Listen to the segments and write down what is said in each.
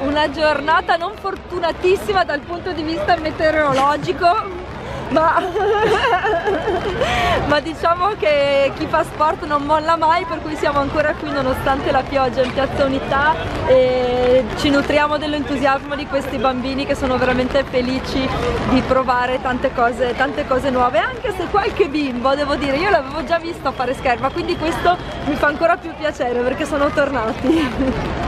una giornata non fortunatissima dal punto di vista meteorologico ma, ma, diciamo che chi fa sport non molla mai per cui siamo ancora qui nonostante la pioggia in Piazza Unità e ci nutriamo dell'entusiasmo di questi bambini che sono veramente felici di provare tante cose, tante cose nuove. Anche se qualche bimbo devo dire io l'avevo già visto a fare scherma quindi questo mi fa ancora più piacere perché sono tornati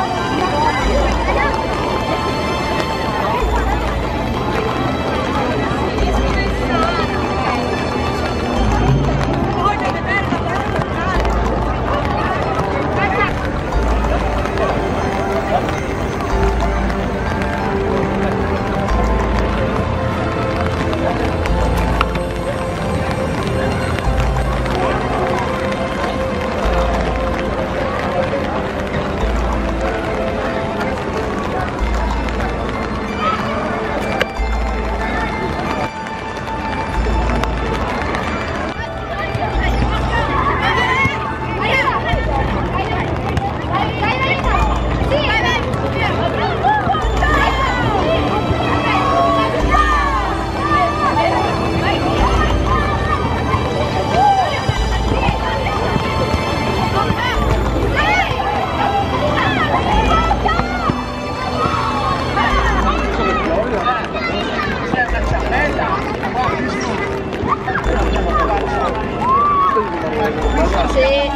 谁